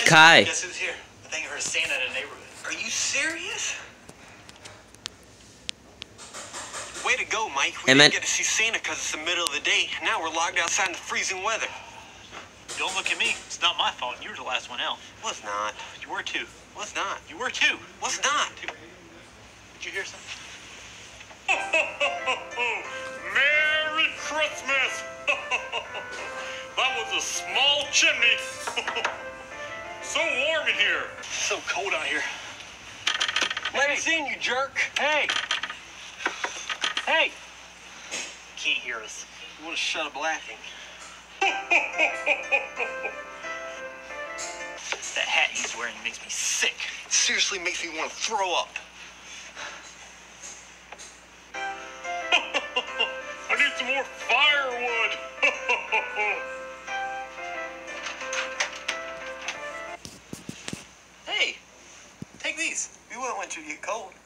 Kai. Guess who's here? I think I heard Santa in the neighborhood. Are you serious? Way to go, Mike. We And didn't then- get to see Santa because it's the middle of the day. Now we're locked outside in the freezing weather. Don't look at me. It's not my fault. You were the last one out. Was not. You were too. Was not. You were too. Was not. Did you hear something? Merry Christmas! that was a small chimney. so warm in here. So cold out here. Let me in, you, jerk. Hey! Hey! Can't hear us. You want to shut up laughing? That hat he's wearing makes me sick. It seriously makes me want to throw up. I need some more firewood. Wouldn't want you to get cold.